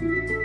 โ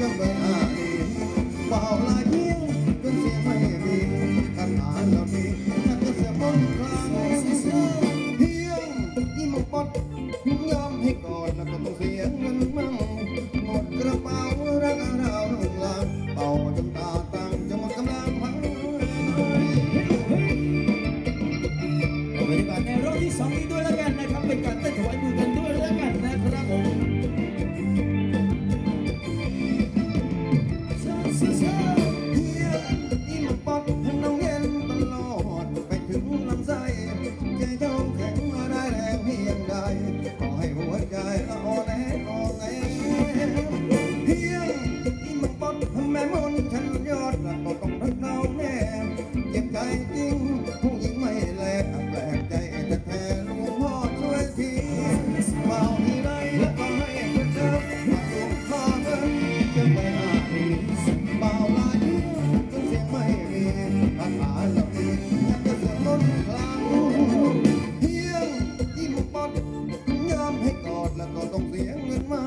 น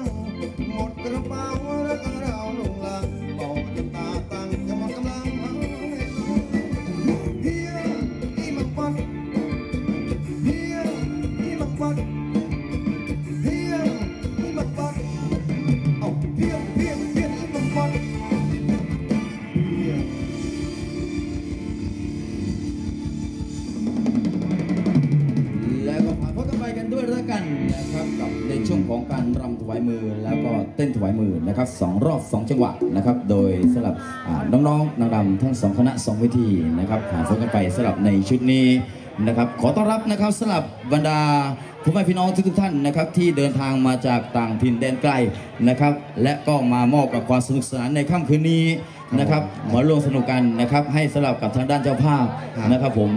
เงิน นะครับสองรอบสองจังหวะนะครับ โดยสำหรับอ่าน้องๆนางรำทั้งสองคณะสองเวทีนะครับผ่านพ้นกันไปสำหรับในชุดนี้นะครับ ขอต้อนรับนะครับสำหรับบรรดาพ่อแม่พี่น้องทุกๆท่านนะครับ ที่เดินทางมาจากต่างถิ่นแดนไกลนะครับ และก็มามอบกับความสนุกสนานในค่ำคืนนี้นะครับมาร่วมสนุกกันนะครับให้สลับกับทางด้านเจ้าภาพนะครับผม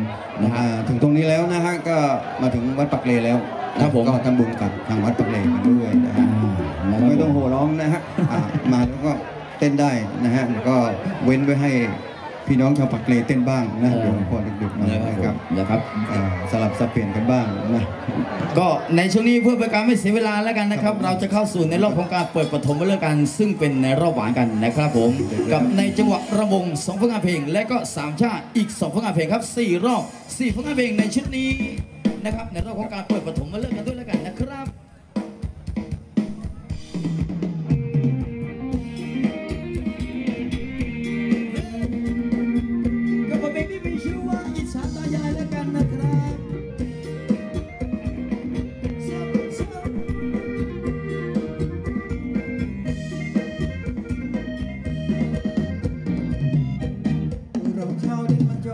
นะฮะอ่าถึงตรงนี้แล้วนะฮะก็มาถึงวัดปักเลแล้วนะครับผมก็ทำบุญกับทางวัดปักเลกันด้วยนะฮะนะครับ ไม่ต้องโห่ร้องนะฮะอ่ามาแล้วก็เต้นได้นะฮะแล้วก็เว้นไว้ให้พี่น้องชาวปักเลเต้นบ้างนะเออเดี๋ยวพอดึกๆหน่อยนะนะคครัรับบนะครับอ่าสลับสับเปลี่ยนกันบ้างนะก็ในช่วงนี้เพื่อเป็นการไม่เสียเวลาแล้วกันนะครับ เราจะเข้าสู่ในรอบของการเปิดปฐมฤดูกาลซึ่งเป็นในรอบหวานกันนะครับผมกับในจังหวะระวงสองผลงานเพลง และก็สามชาติอีกสองผลงานเพลงครับสี่รอบสี่ผลงานเพลงในชุดนี้นะครับในรอบของการเปิดปฐมฤดูกาลด้วยแล้วกันนะครับ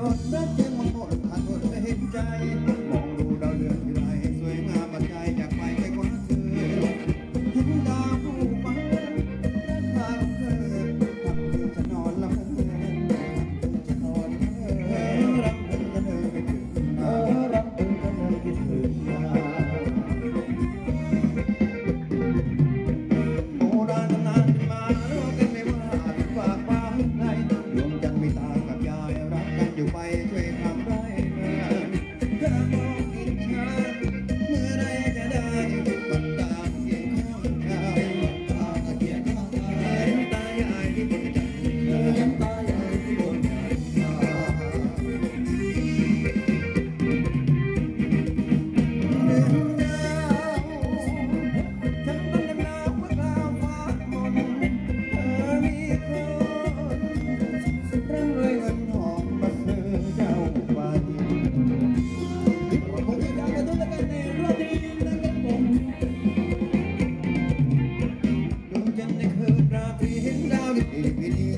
าว bidi bidi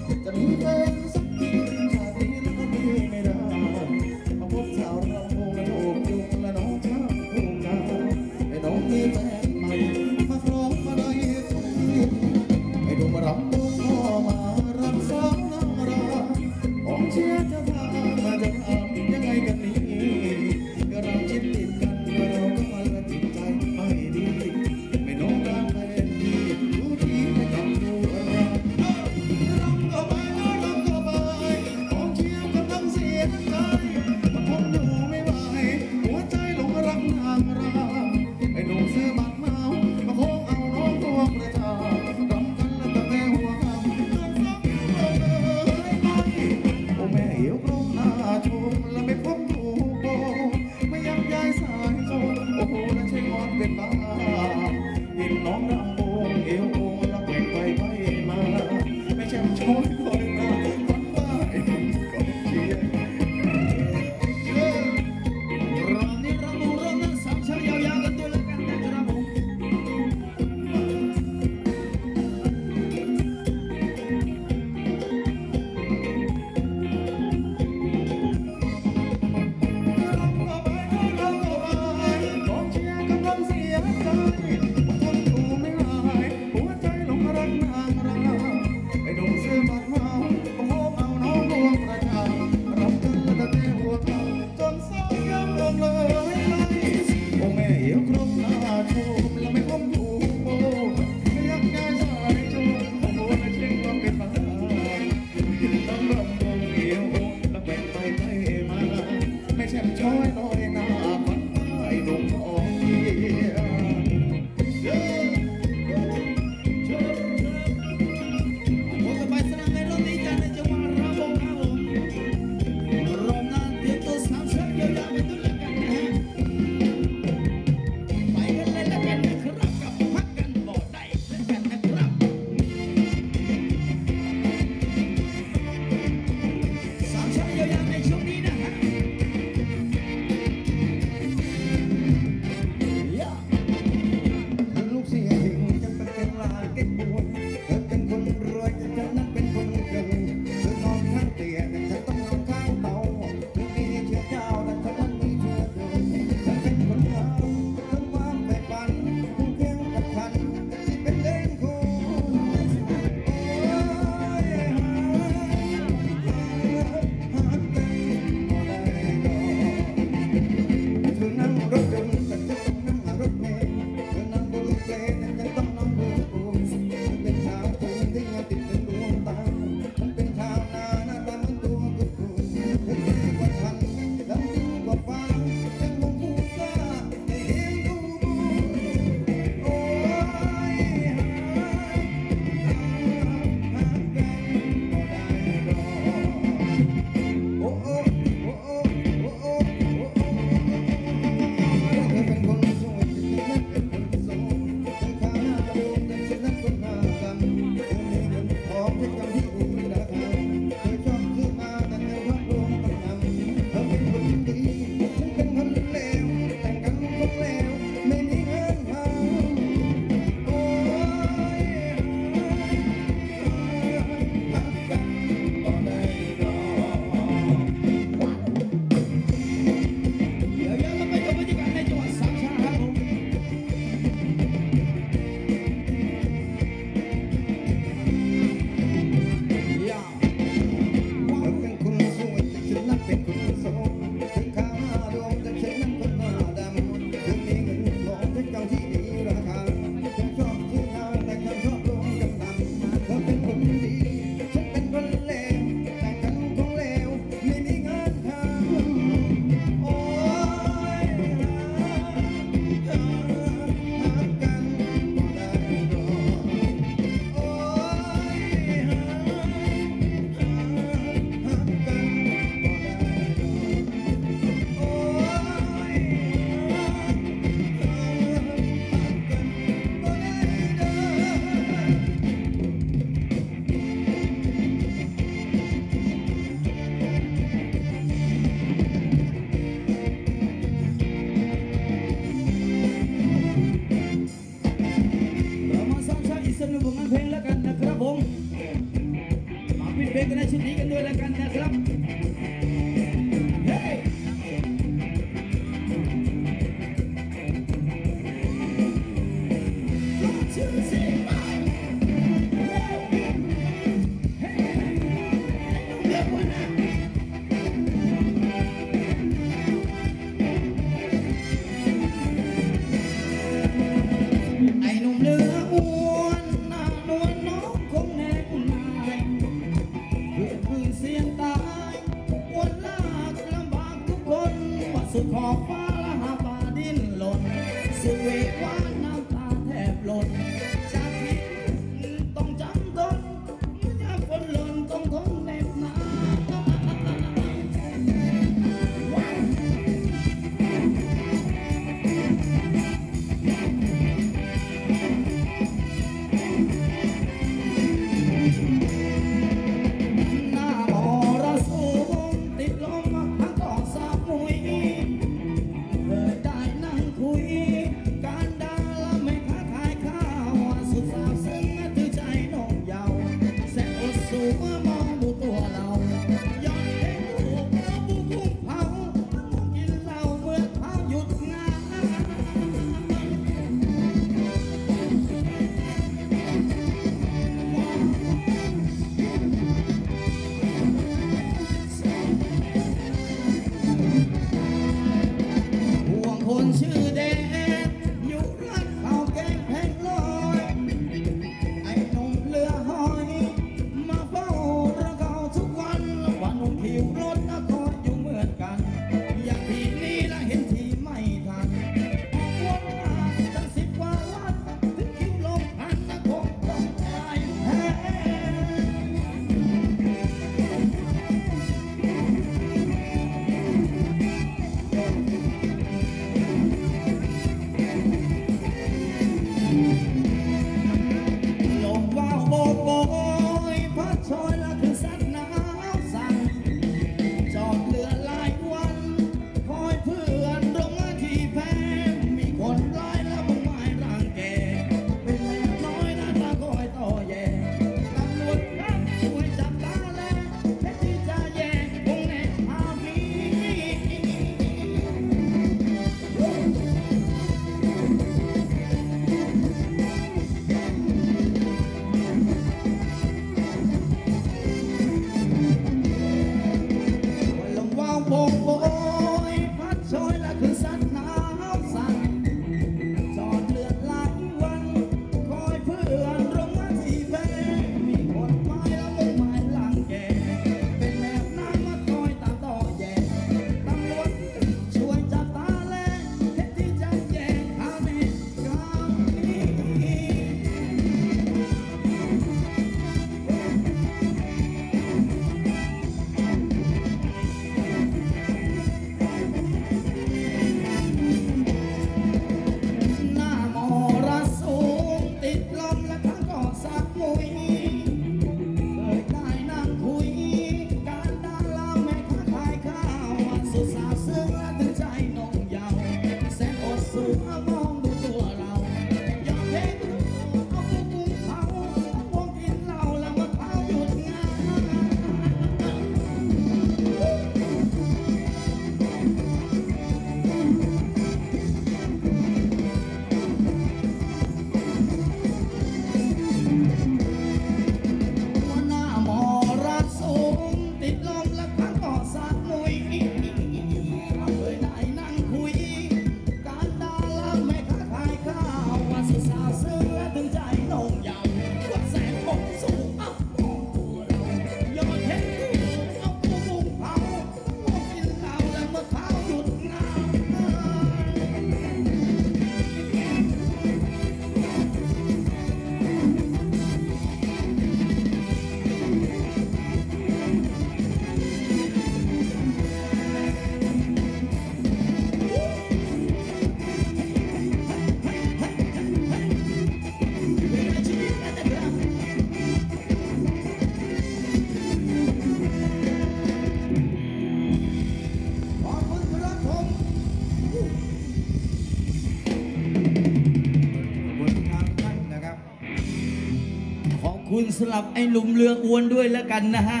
ลับไอ้หลุมเรืออวนด้วยแล้วกันนะฮะ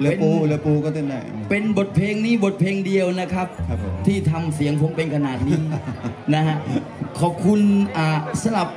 เรือปูเรือปูก็เต้นได้ เป็นบทเพลงนี้บทเพลงเดียวนะครับครับผมที่ทำเสียงผมเป็นขนาดนี้นะฮะ ขอบคุณอ่าสลับ